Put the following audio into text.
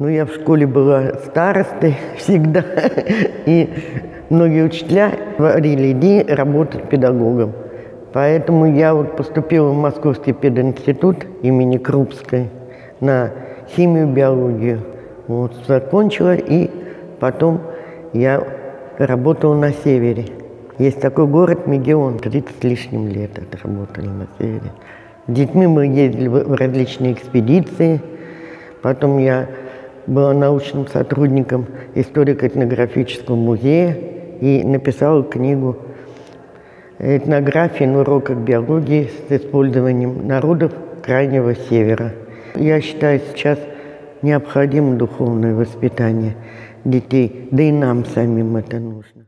Ну, я в школе была старостой всегда, и многие учителя говорили, иди работать педагогом. Поэтому я вот поступила в Московский пединститут имени Крупской на химию, биологию. Вот, закончила, и потом я работала на севере. Есть такой город Мегион, 30 с лишним лет отработали на севере. С детьми мы ездили в различные экспедиции. Потом я была научным сотрудником историко-этнографического музея и написала книгу «Этнография на уроках биологии с использованием народов Крайнего Севера». Я считаю, сейчас необходимо духовное воспитание детей, да и нам самим это нужно.